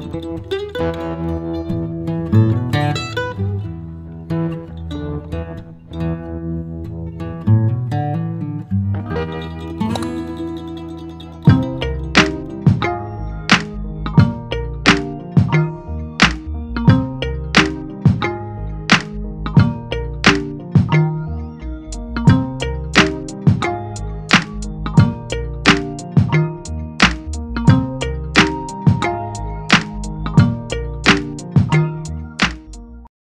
Música